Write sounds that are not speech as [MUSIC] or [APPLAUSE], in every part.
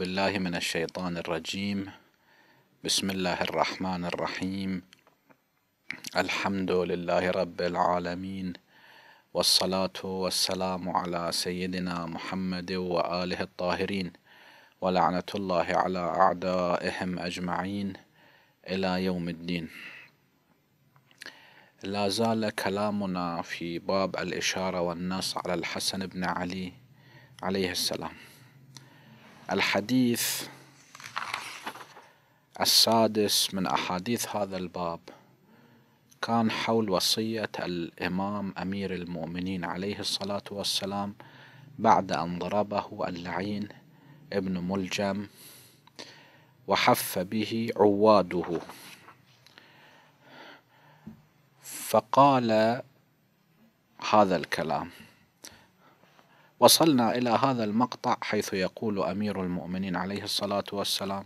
بالله من الشيطان الرجيم. بسم الله الرحمن الرحيم. الحمد لله رب العالمين. والصلاة والسلام على سيدنا محمد وآله الطاهرين. ولعنة الله على أعدائهم أجمعين إلى يوم الدين. لا زال كلامنا في باب الإشارة والنص على الحسن بن علي عليه السلام. الحديث السادس من أحاديث هذا الباب. كان حول وصية الإمام أمير المؤمنين عليه الصلاة والسلام بعد أن ضربه اللعين ابن ملجم وحف به عواده. فقال هذا الكلام وصلنا إلى هذا المقطع حيث يقول أمير المؤمنين عليه الصلاة والسلام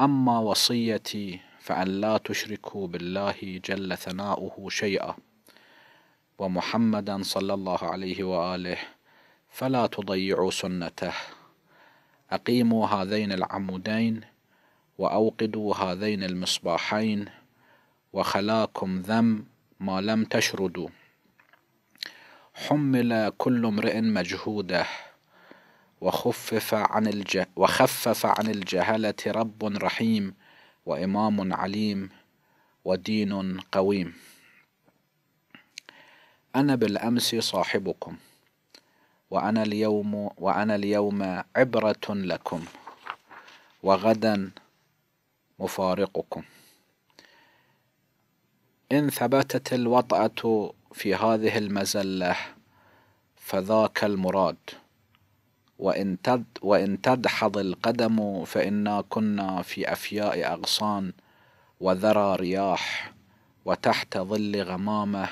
أما وصيتي فأن لا تشركوا بالله جل ثناؤه شيئا ومحمدا صلى الله عليه وآله فلا تضيعوا سنته. أقيموا هذين العمودين وأوقدوا هذين المصباحين وخلاكم ذم ما لم تشردوا. حمل كل امرئ مجهوده وخفف عن الج... وخفف عن الجهلة رب رحيم وإمام عليم ودين قويم. أنا بالأمس صاحبكم وأنا اليوم وأنا اليوم عبرة لكم وغدا مفارقكم. إن ثبتت الوطأة في هذه المزلة فذاك المراد. وإن, تد وإن تدحض القدم فإنا كنا في أفياء أغصان وذرى رياح وتحت ظل غمامة.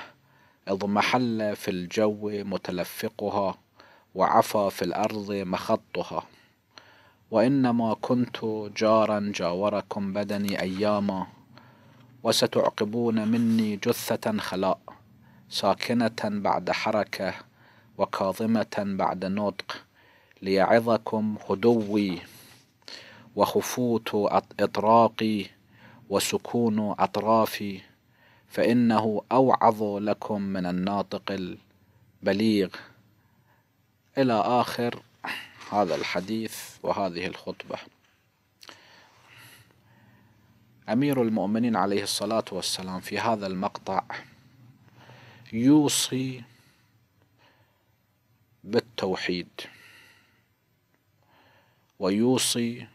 اضمحل في الجو متلفقها وعفى في الأرض مخطها. وإنما كنت جارا جاوركم بدني أياما وستعقبون مني جثة خلاء. ساكنة بعد حركة وكاظمة بعد نطق ليعظكم هدوي وخفوت إطراقي وسكون أطرافي فإنه أوعظ لكم من الناطق البليغ. إلى آخر هذا الحديث وهذه الخطبة. أمير المؤمنين عليه الصلاة والسلام في هذا المقطع يوصي بالتوحيد ويوصي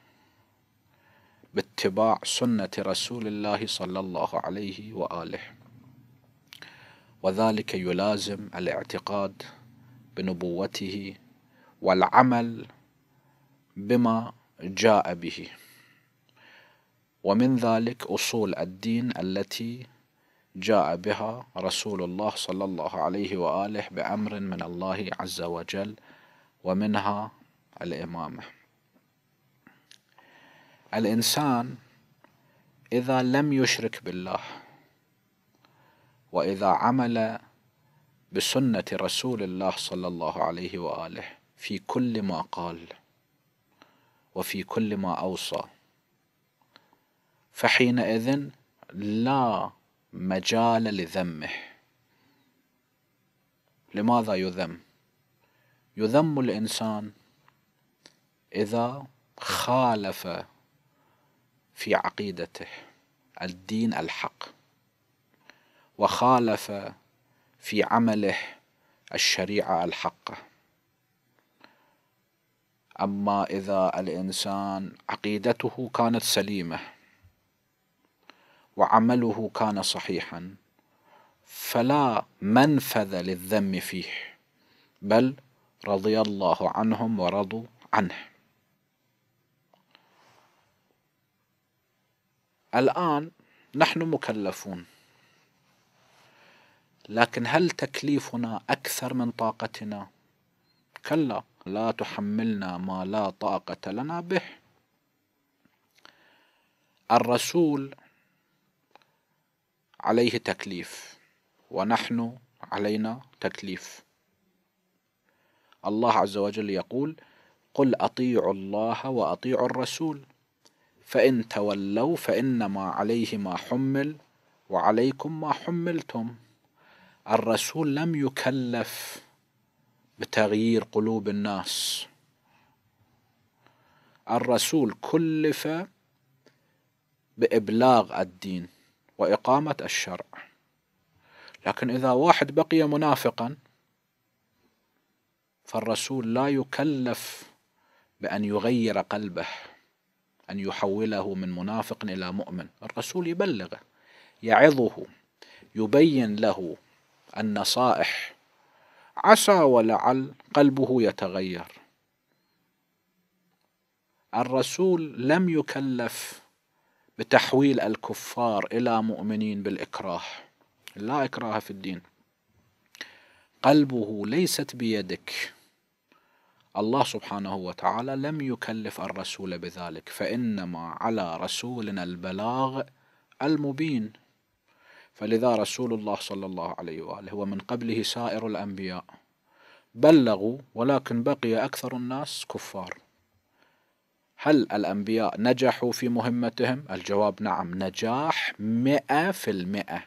باتباع سنة رسول الله صلى الله عليه وآله. وذلك يلازم الاعتقاد بنبوته والعمل بما جاء به. ومن ذلك أصول الدين التي جاء بها رسول الله صلى الله عليه وآله بأمر من الله عز وجل ومنها الإمامة الإنسان إذا لم يشرك بالله وإذا عمل بسنة رسول الله صلى الله عليه وآله في كل ما قال وفي كل ما أوصى فحينئذ لا مجال لذمه. لماذا يذم؟ يذم الإنسان إذا خالف في عقيدته الدين الحق وخالف في عمله الشريعة الحقة. أما إذا الإنسان عقيدته كانت سليمة وعمله كان صحيحا فلا منفذ للذم فيه بل رضي الله عنهم ورضوا عنه الآن نحن مكلفون لكن هل تكليفنا أكثر من طاقتنا؟ كلا لا تحملنا ما لا طاقة لنا به الرسول عليه تكليف. ونحن علينا تكليف. الله عز وجل يقول قل أطيعوا الله وأطيعوا الرسول. فإن تولوا فإنما عليه ما حمل وعليكم ما حملتم. الرسول لم يكلف بتغيير قلوب الناس. الرسول كلف بإبلاغ الدين. وإقامة الشرع. لكن إذا واحد بقي منافقا فالرسول لا يكلف بأن يغير قلبه أن يحوله من منافق إلى مؤمن. الرسول يبلغه يعظه يبين له النصائح. عسى ولعل قلبه يتغير. الرسول لم يكلف بتحويل الكفار إلى مؤمنين بالإكراه. لا إكراه في الدين. قلبه ليست بيدك. الله سبحانه وتعالى لم يكلف الرسول بذلك فإنما على رسولنا البلاغ المبين. فلذا رسول الله صلى الله عليه وآله ومن قبله سائر الأنبياء. بلغوا ولكن بقي أكثر الناس كفار. هل الأنبياء نجحوا في مهمتهم؟ الجواب نعم نجاح مئة في المئة.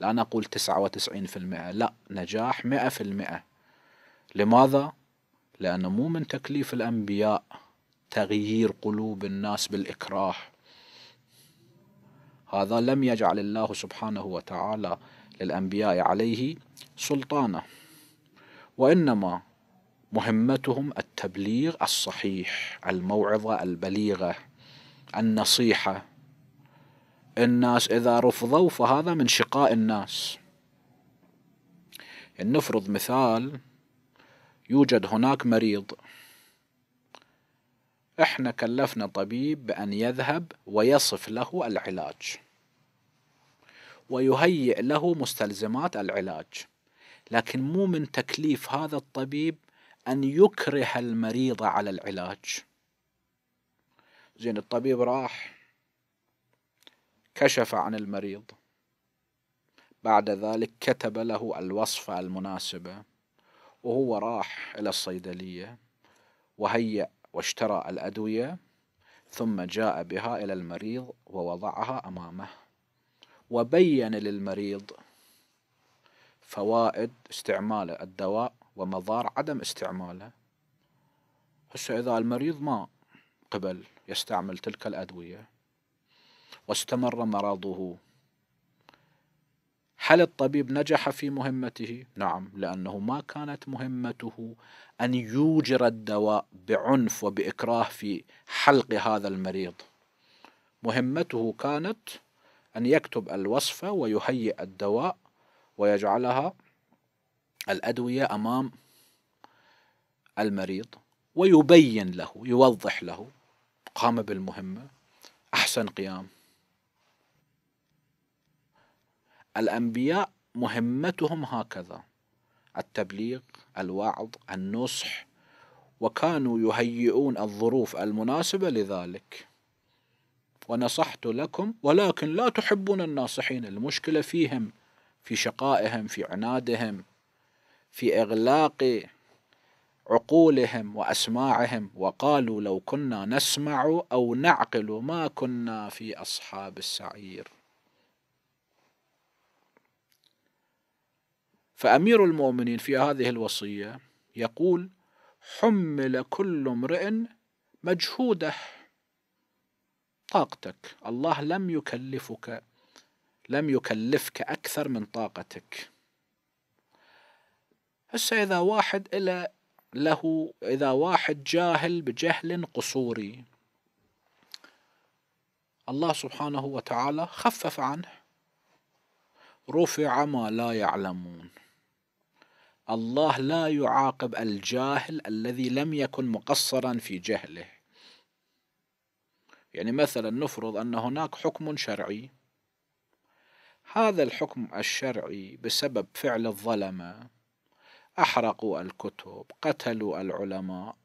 لا نقول تسعة وتسعين في المئة لا نجاح مئة في المئة. لماذا؟ لأن مو من تكليف الأنبياء تغيير قلوب الناس بالإكراه. هذا لم يجعل الله سبحانه وتعالى للأنبياء عليه سلطانه وإنما مهمتهم التبليغ الصحيح الموعظة البليغة النصيحة. الناس إذا رفضوا فهذا من شقاء الناس. يعني نفرض مثال يوجد هناك مريض. إحنا كلفنا طبيب بأن يذهب ويصف له العلاج. ويهيئ له مستلزمات العلاج. لكن مو من تكليف هذا الطبيب يكره المريض على العلاج. زين الطبيب راح كشف عن المريض. بعد ذلك كتب له الوصفة المناسبة وهو راح إلى الصيدلية وهيأ واشترى الأدوية ثم جاء بها إلى المريض ووضعها أمامه وبين للمريض فوائد استعمال الدواء ومضار عدم استعماله هسه إذا المريض ما قبل يستعمل تلك الأدوية واستمر مرضه هل الطبيب نجح في مهمته؟ نعم لأنه ما كانت مهمته أن يوجر الدواء بعنف وبإكراه في حلق هذا المريض مهمته كانت أن يكتب الوصفة ويهيئ الدواء ويجعلها الأدوية أمام المريض ويبين له يوضح له قام بالمهمة أحسن قيام. الأنبياء مهمتهم هكذا التبليغ الوعظ النصح وكانوا يهيئون الظروف المناسبة لذلك. ونصحت لكم ولكن لا تحبون الناصحين المشكلة فيهم في شقائهم في عنادهم. في إغلاق عقولهم وأسماعهم وقالوا لو كنا نسمع أو نعقل ما كنا في أصحاب السعير. فأمير المؤمنين في هذه الوصية يقول حمل كل امرئ مجهوده. طاقتك. الله لم يكلفك لم يكلفك أكثر من طاقتك. هسه إذا واحد إلى له إذا واحد جاهل بجهل قصوري. الله سبحانه وتعالى خفف عنه. رفع ما لا يعلمون. الله لا يعاقب الجاهل الذي لم يكن مقصرا في جهله. يعني مثلا نفرض أن هناك حكم شرعي. هذا الحكم الشرعي بسبب فعل الظلمة. أحرقوا الكتب قتلوا العلماء.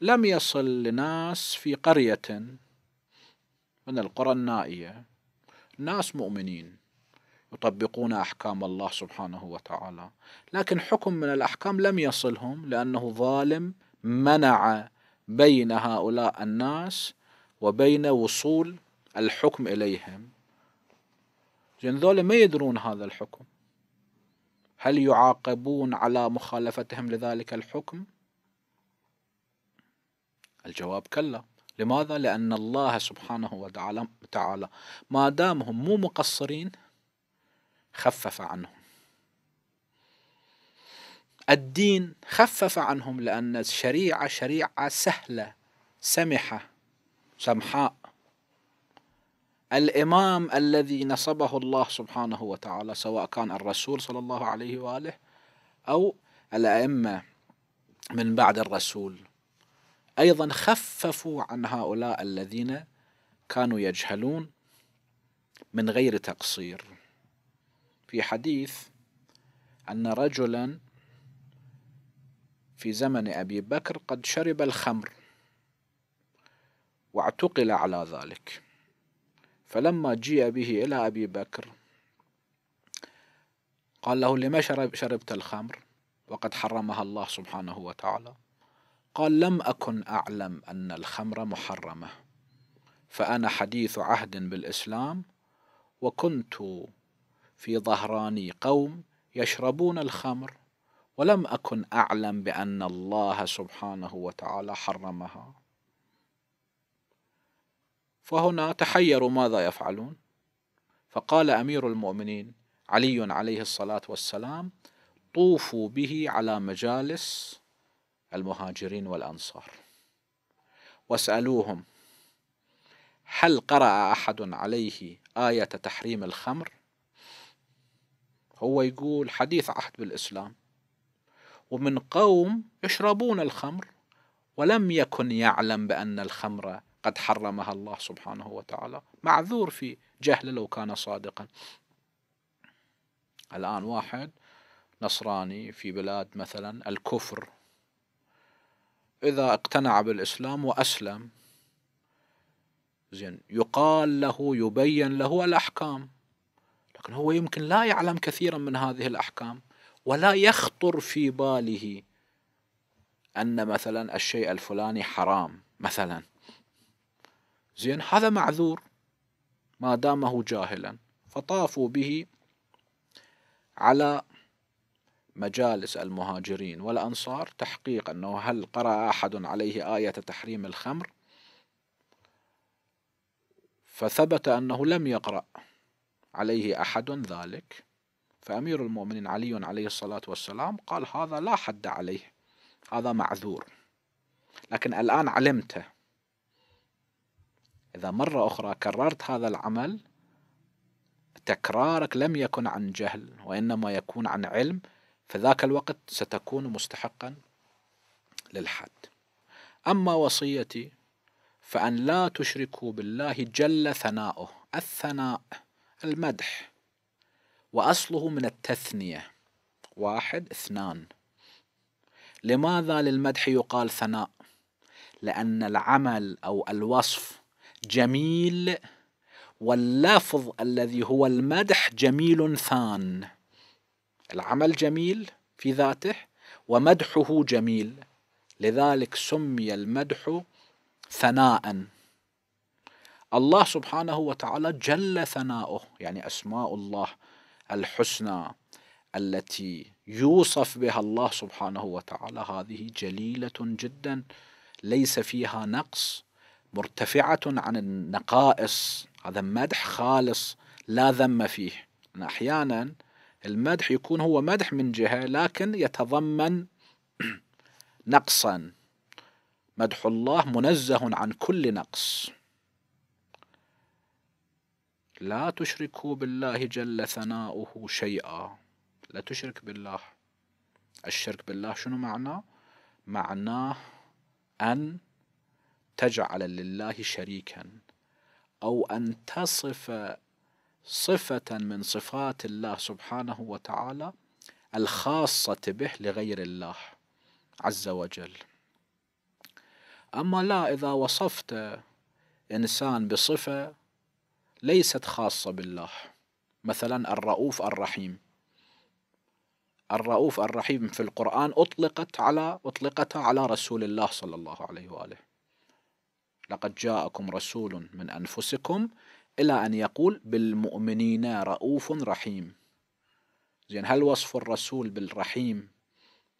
لم يصل لناس في قرية من القرى النائية ناس مؤمنين يطبقون أحكام الله سبحانه وتعالى. لكن حكم من الأحكام لم يصلهم لأنه ظالم منع بين هؤلاء الناس وبين وصول الحكم إليهم. زين ذولا ما يدرون هذا الحكم؟ هل يعاقبون على مخالفتهم لذلك الحكم؟ الجواب كلا. لماذا؟ لأن الله سبحانه وتعالى ما دامهم مو مقصرين خفف عنهم. الدين خفف عنهم لأن الشريعة شريعة سهلة سمحة سمحاء. الإمام الذي نصبه الله سبحانه وتعالى سواء كان الرسول صلى الله عليه وآله أو الأئمة من بعد الرسول. أيضا خففوا عن هؤلاء الذين كانوا يجهلون من غير تقصير. في حديث أن رجلا في زمن أبي بكر قد شرب الخمر واعتقل على ذلك. فلما جيء به إلى أبي بكر قال له لما شرب شربت الخمر؟ وقد حرمها الله سبحانه وتعالى. قال لم أكن أعلم أن الخمر محرمة فأنا حديث عهد بالإسلام وكنت في ظهراني قوم يشربون الخمر ولم أكن أعلم بأن الله سبحانه وتعالى حرمها. فهنا تحيروا ماذا يفعلون؟ فقال أمير المؤمنين علي عليه الصلاة والسلام طوفوا به على مجالس المهاجرين والأنصار. واسألوهم هل قرأ أحد عليه آية تحريم الخمر؟ هو يقول حديث عهد بالإسلام ومن قوم يشربون الخمر ولم يكن يعلم بأن الخمر قد حرمها الله سبحانه وتعالى. معذور في جهل لو كان صادقا. الآن واحد نصراني في بلاد مثلا الكفر. إذا اقتنع بالإسلام وأسلم زين يقال له يبين له الأحكام. لكن هو يمكن لا يعلم كثيرا من هذه الأحكام ولا يخطر في باله أن مثلا الشيء الفلاني حرام مثلا. زين هذا معذور. ما دامه جاهلا. فطافوا به على مجالس المهاجرين والأنصار تحقيق أنه هل قرأ أحد عليه آية تحريم الخمر؟ فثبت أنه لم يقرأ عليه أحد ذلك. فأمير المؤمنين علي عليه الصلاة والسلام قال هذا لا حد عليه هذا معذور. لكن الآن علمته. إذا مرة أخرى كررت هذا العمل تكرارك لم يكن عن جهل وإنما يكون عن علم في ذاك الوقت ستكون مستحقا للحد. أما وصيتي فأن لا تشركوا بالله جل ثناؤه الثناء المدح. وأصله من التثنية. واحد اثنان. لماذا للمدح يقال ثناء؟ لأن العمل أو الوصف جميل واللفظ الذي هو المدح جميل ثان. العمل جميل في ذاته ومدحه جميل. لذلك سمي المدح ثناء. الله سبحانه وتعالى جل ثناؤه يعني أسماء الله الحسنى التي يوصف بها الله سبحانه وتعالى. هذه جليلة جدا ليس فيها نقص. مرتفعة عن النقائص هذا مدح خالص لا ذم فيه. أحيانا المدح يكون هو مدح من جهة لكن يتضمن [CLEARS THROAT] نقصا. مدح الله منزه عن كل نقص. لا تشركوا بالله جل ثناؤه شيئا. لا تشرك بالله. الشرك بالله شنو معناه؟ معناه أن تجعل لله شريكا أو أن تصف صفة من صفات الله سبحانه وتعالى الخاصة به لغير الله عز وجل. أما لا إذا وصفت إنسان بصفة ليست خاصة بالله مثلا الرؤوف الرحيم. الرؤوف الرحيم في القرآن أطلقت على أطلقت على رسول الله صلى الله عليه وآله. لقد جاءكم رسول من أنفسكم إلى أن يقول بالمؤمنين رؤوف رحيم. زين هل وصف الرسول بالرحيم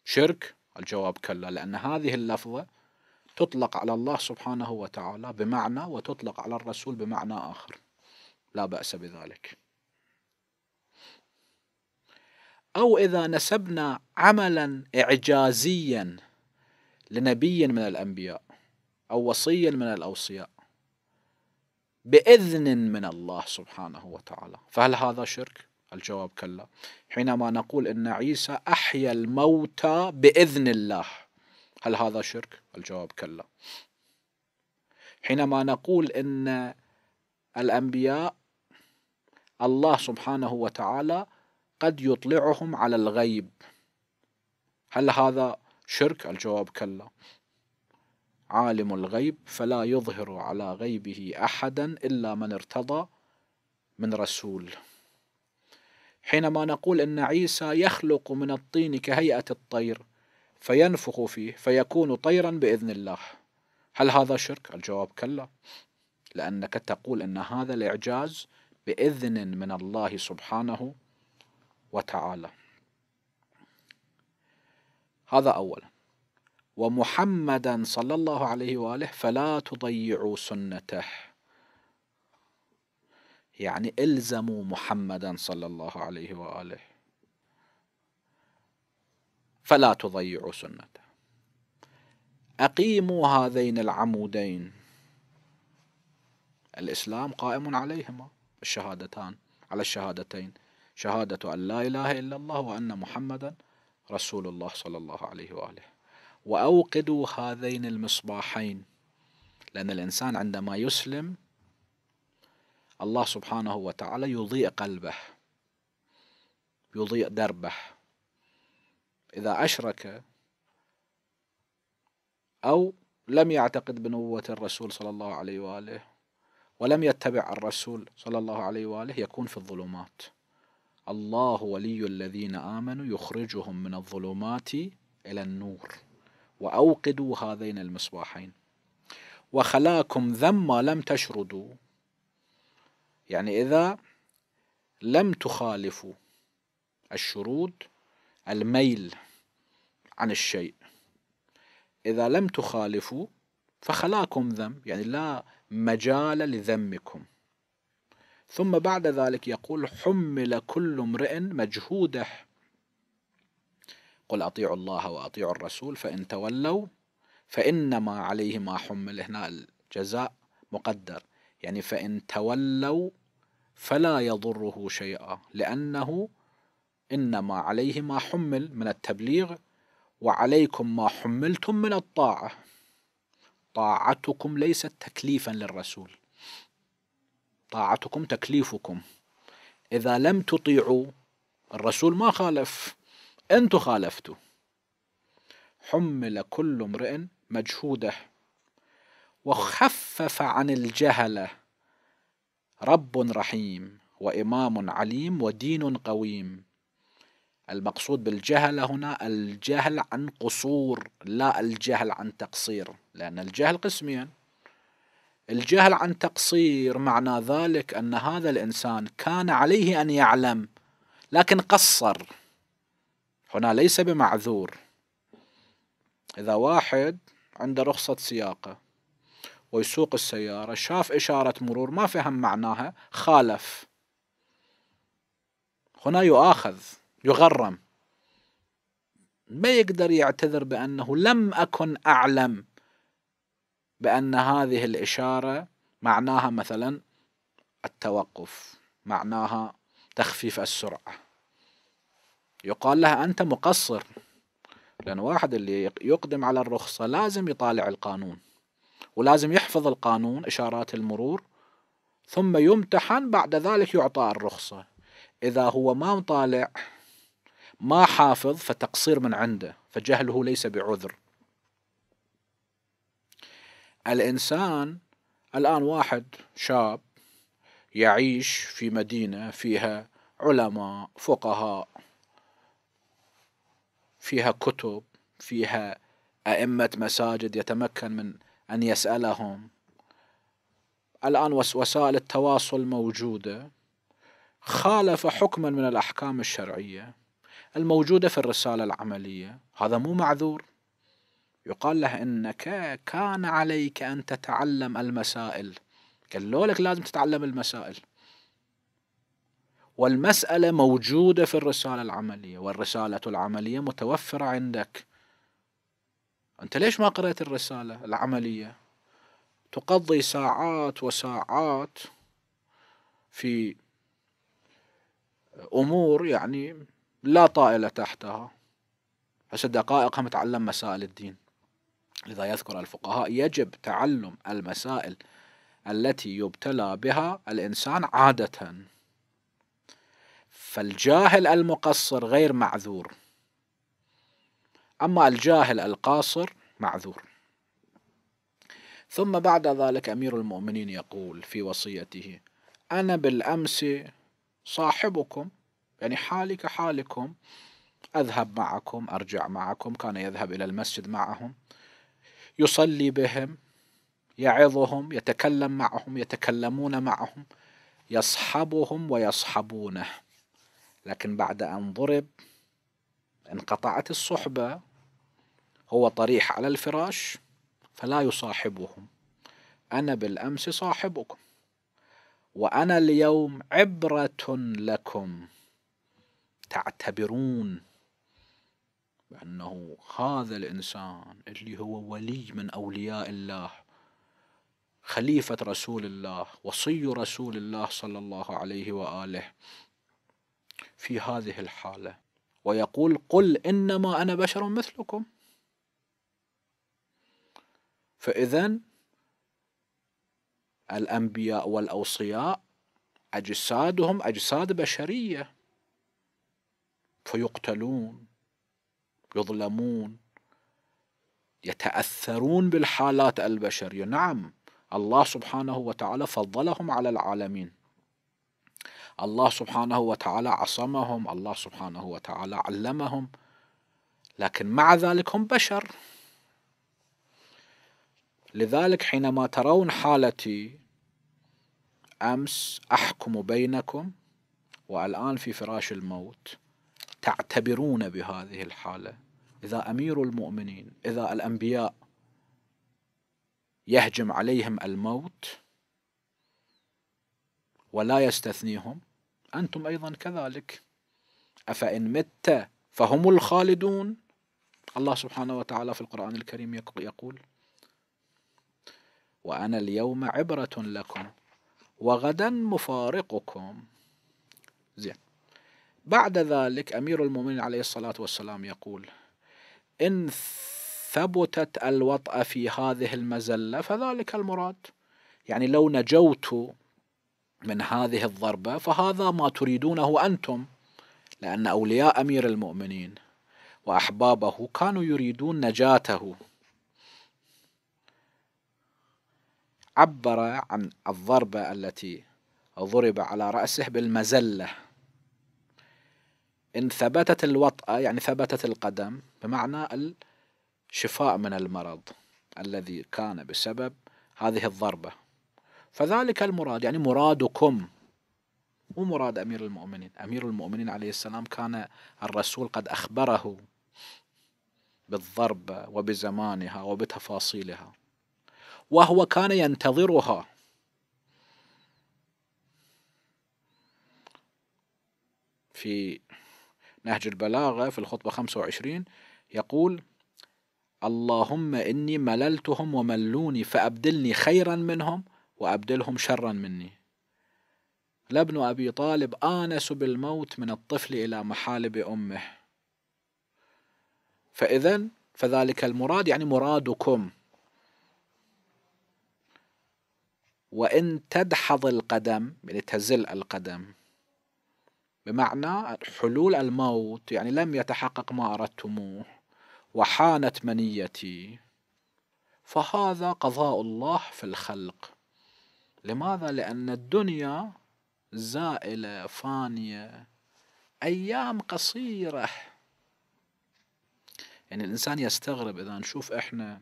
شرك؟ الجواب كلا لأن هذه اللفظة تطلق على الله سبحانه وتعالى بمعنى وتطلق على الرسول بمعنى آخر. لا بأس بذلك. أو إذا نسبنا عملا إعجازيا لنبي من الأنبياء أو وصي من الأوصياء. بإذن من الله سبحانه وتعالى. فهل هذا شرك؟ الجواب كلا. حينما نقول إن عيسى أحيا الموتى بإذن الله هل هذا شرك؟ الجواب كلا. حينما نقول إن الأنبياء الله سبحانه وتعالى قد يطلعهم على الغيب هل هذا شرك؟ الجواب كلا. عالم الغيب فلا يظهر على غيبه أحدا إلا من ارتضى من رسول. حينما نقول إن عيسى يخلق من الطين كهيئة الطير فينفخ فيه فيكون طيرا بإذن الله. هل هذا شرك؟ الجواب كلا لأنك تقول إن هذا الإعجاز بإذن من الله سبحانه وتعالى. هذا اولا ومحمدا صلى الله عليه وآله فلا تضيعوا سنته. يعني إلزموا محمدا صلى الله عليه وآله. فلا تضيعوا سنته. أقيموا هذين العمودين. الإسلام قائم عليهما الشهادتان على الشهادتين. شهادة أن لا إله إلا الله وأن محمدا رسول الله صلى الله عليه وآله. وأوقدوا هذين المصباحين. لأن الإنسان عندما يسلم الله سبحانه وتعالى يضيء قلبه يضيء دربه. إذا أشرك أو لم يعتقد بنبوة الرسول صلى الله عليه وآله ولم يتبع الرسول صلى الله عليه وآله يكون في الظلمات. الله ولي الذين آمنوا يخرجهم من الظلمات إلى النور. وأوقدوا هذين المصباحين. وخلاكم ذم ما لم تشردوا. يعني إذا لم تخالفوا الشرود الميل عن الشيء. إذا لم تخالفوا فخلاكم ذم يعني لا مجال لذمكم. ثم بعد ذلك يقول حمل كل امرئ مجهوده قل أطيعوا الله وأطيعوا الرسول فإن تولوا فإنما عليه ما حمل. هنا الجزاء مقدر. يعني فإن تولوا فلا يضره شيئا لأنه إنما عليه ما حمل من التبليغ وعليكم ما حملتم من الطاعة. طاعتكم ليست تكليفا للرسول. طاعتكم تكليفكم. إذا لم تطيعوا الرسول ما خالف. أنتم خالفتوا حمل كل امرئ مجهوده وخفف عن الجهله رب رحيم وإمام عليم ودين قويم. المقصود بالجهل هنا الجهل عن قصور لا الجهل عن تقصير لأن الجهل قسمين. الجهل عن تقصير معنى ذلك أن هذا الإنسان كان عليه أن يعلم لكن قصر. هنا ليس بمعذور. إذا واحد عنده رخصة سياقة ويسوق السيارة شاف إشارة مرور ما فهم معناها خالف. هنا يؤاخذ يغرم. ما يقدر يعتذر بأنه لم أكن أعلم بأن هذه الإشارة معناها مثلا التوقف معناها تخفيف السرعة. يقال لها أنت مقصر لأن واحد اللي يقدم على الرخصة لازم يطالع القانون ولازم يحفظ القانون إشارات المرور ثم يمتحن بعد ذلك يعطى الرخصة. إذا هو ما مطالع ما حافظ فتقصير من عنده فجهله ليس بعذر. الإنسان الآن واحد شاب يعيش في مدينة فيها علماء فقهاء. فيها كتب فيها أئمة مساجد يتمكن من أن يسألهم. الآن وسائل التواصل موجودة. خالف حكما من الأحكام الشرعية. الموجودة في الرسالة العملية. هذا مو معذور. يقال له إنك كان عليك أن تتعلم المسائل. قالوا لك لازم تتعلم المسائل. والمسألة موجودة في الرسالة العملية والرسالة العملية متوفرة عندك. أنت ليش ما قرأت الرسالة العملية؟ تقضي ساعات وساعات في أمور يعني لا طائل تحتها. بس دقائق هم تعلم مسائل الدين. لذا يذكر الفقهاء يجب تعلم المسائل التي يبتلى بها الإنسان عادة. فالجاهل المقصر غير معذور. أما الجاهل القاصر معذور. ثم بعد ذلك أمير المؤمنين يقول في وصيته أنا بالأمس صاحبكم يعني حالي كحالكم أذهب معكم أرجع معكم كان يذهب إلى المسجد معهم يصلي بهم يعظهم يتكلم معهم يتكلمون معهم يصحبهم ويصحبونه. لكن بعد أن ضرب انقطعت الصحبة هو طريح على الفراش فلا يصاحبهم. أنا بالأمس صاحبكم وأنا اليوم عبرة لكم. تعتبرون بأنه هذا الإنسان اللي هو ولي من أولياء الله خليفة رسول الله وصي رسول الله صلى الله عليه وآله في هذه الحالة. ويقول قل إنما أنا بشر مثلكم. فإذا الأنبياء والأوصياء أجسادهم أجساد بشرية. فيقتلون يظلمون يتأثرون بالحالات البشرية. نعم الله سبحانه وتعالى فضلهم على العالمين. الله سبحانه وتعالى عصمهم الله سبحانه وتعالى علمهم. لكن مع ذلك هم بشر. لذلك حينما ترون حالتي أمس أحكم بينكم والآن في فراش الموت تعتبرون بهذه الحالة. إذا أمير المؤمنين إذا الأنبياء يهجم عليهم الموت ولا يستثنيهم. أنتم أيضا كذلك. أفإن مت فهم الخالدون. الله سبحانه وتعالى في القرآن الكريم يقول وأنا اليوم عبرة لكم وغدا مفارقكم. زين. بعد ذلك أمير المؤمنين عليه الصلاة والسلام يقول إن ثبتت الوطأ في هذه المزلة فذلك المراد. يعني لو نجوت من هذه الضربة فهذا ما تريدونه أنتم لأن أولياء أمير المؤمنين وأحبابه كانوا يريدون نجاته. عبر عن الضربة التي ضرب على رأسه بالمزلة. إن ثبتت الوطأة يعني ثبتت القدم بمعنى الشفاء من المرض الذي كان بسبب هذه الضربة. فذلك المراد يعني مرادكم. مو مراد أمير المؤمنين. أمير المؤمنين عليه السلام كان الرسول قد أخبره بالضربة وبزمانها وبتفاصيلها وهو كان ينتظرها. في نهج البلاغة في الخطبة 25 يقول اللهم إني مللتهم وملوني فأبدلني خيرا منهم وأبدلهم شرا مني. لابن أبي طالب آنس بالموت من الطفل إلى محالب أمه. فإذا فذلك المراد يعني مرادكم. وإن تدحض القدم يعني تزل القدم. بمعنى حلول الموت يعني لم يتحقق ما أردتموه وحانت منيتي. فهذا قضاء الله في الخلق. لماذا؟ لأن الدنيا زائلة فانية أيام قصيرة. يعني الإنسان يستغرب إذا نشوف إحنا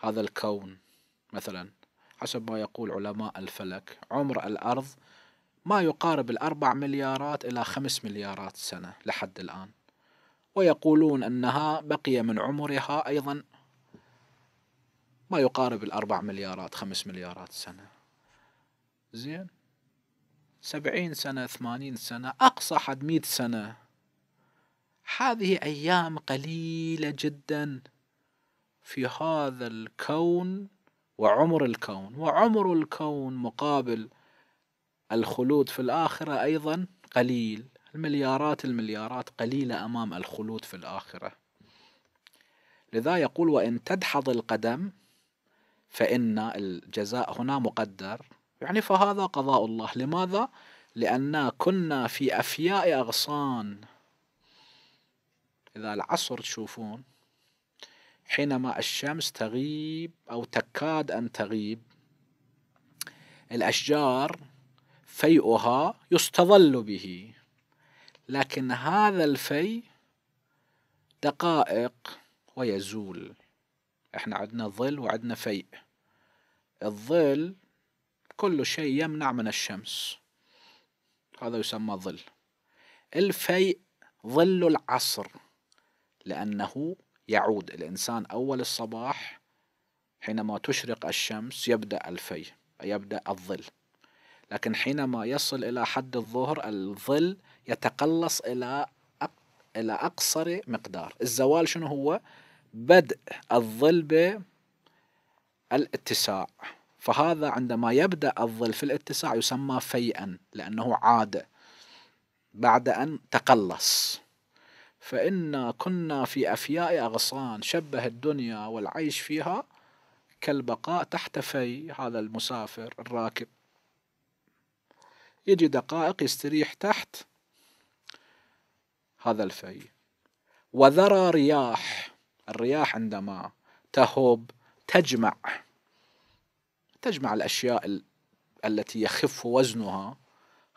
هذا الكون مثلا حسب ما يقول علماء الفلك عمر الأرض ما يقارب الأربع مليارات إلى خمس مليارات سنة لحد الآن. ويقولون أنها بقي من عمرها أيضا ما يقارب الأربع مليارات خمس مليارات سنة. زين. سبعين سنة ثمانين سنة أقصى حد مئة سنة. هذه أيام قليلة جدا في هذا الكون وعمر الكون. وعمر الكون مقابل الخلود في الآخرة أيضا قليل. المليارات المليارات قليلة أمام الخلود في الآخرة. لذا يقول وإن تدحض القدم فإن الجزاء هنا مقدر. يعني فهذا قضاء الله. لماذا؟ لأننا كنا في أفياء أغصان. إذا العصر تشوفون حينما الشمس تغيب أو تكاد أن تغيب الأشجار فيئها يستظل به. لكن هذا الفي دقائق ويزول. إحنا عندنا ظل وعندنا فيء. الظل كل شيء يمنع من الشمس. هذا يسمى ظل. الفيء ظل العصر لأنه يعود. الإنسان أول الصباح حينما تشرق الشمس يبدأ الفي يبدأ الظل. لكن حينما يصل إلى حد الظهر الظل يتقلص إلى إلى أقصر مقدار. الزوال شنو هو؟ بدء الظل بالاتساع فهذا عندما يبدأ الظل في الاتساع يسمى فيئا لأنه عاد بعد أن تقلص. فإنا كنا في أفياء أغصان شبه الدنيا والعيش فيها كالبقاء تحت في هذا المسافر الراكب. يجي دقائق يستريح تحت هذا الفي. وذرى رياح الرياح عندما تهب تجمع. تجمع الأشياء التي يخف وزنها.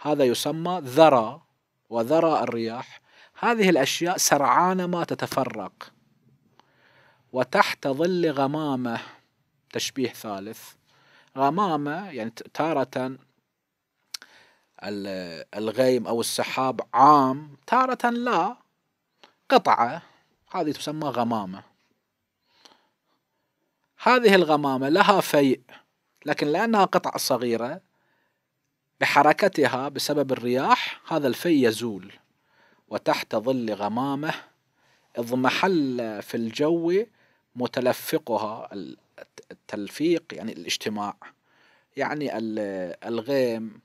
هذا يسمى ذرى وذرى الرياح. هذه الأشياء سرعان ما تتفرق وتحت ظل غمامة. تشبيه ثالث. غمامة يعني تارة الغيم أو السحاب عام. تارة لا قطعة. هذه تسمى غمامة. هذه الغمامة لها فيء. لكن لأنها قطعة صغيرة بحركتها بسبب الرياح هذا الفيء يزول وتحت ظل غمامة اضمحل في الجو متلفقها التلفيق يعني الاجتماع يعني الغيم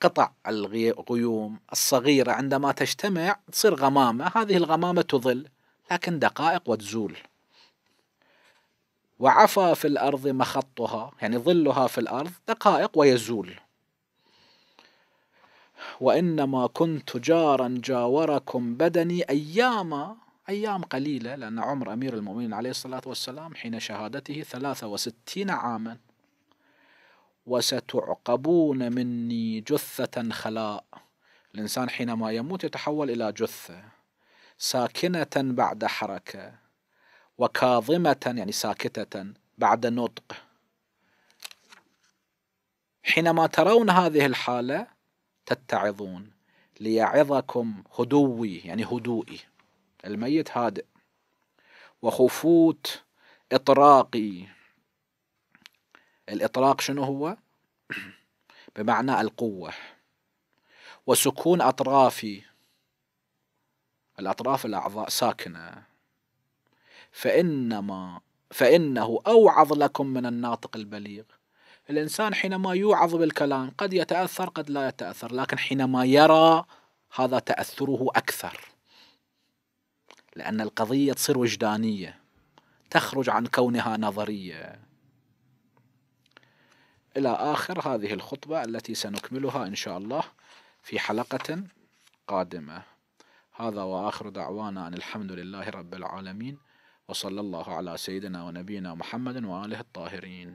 قطع الغيوم الصغيرة عندما تجتمع تصير غمامة هذه الغمامة تظل لكن دقائق وتزول. وعفى في الأرض مخطها يعني ظلها في الأرض دقائق ويزول. وإنما كنت جارا جاوركم بدني أيام أيام قليلة لأن عمر أمير المؤمنين عليه الصلاة والسلام حين شهادته ثلاثة وستين عاما. وستعقبون مني جثة خلاء. الإنسان حينما يموت يتحول إلى جثة ساكنة بعد حركة. وكاظمة يعني ساكتة بعد نطق. حينما ترون هذه الحالة تتعظون ليعظكم هدوي يعني هدوئي. الميت هادئ. وخفوت إطراقي. الإطراق شنو هو؟ [CLEARS THROAT] بمعنى القوة. وسكون أطرافي. الأطراف الأعضاء ساكنة. فإنما فإنه أوعظ لكم من الناطق البليغ. الإنسان حينما يوعظ بالكلام قد يتأثر قد لا يتأثر لكن حينما يرى هذا تأثره أكثر. لأن القضية تصير وجدانية تخرج عن كونها نظرية. إلى آخر هذه الخطبة التي سنكملها إن شاء الله في حلقة قادمة. هذا وآخر دعوانا أن الحمد لله رب العالمين. وصلى الله على سيدنا ونبينا محمد وآله الطاهرين.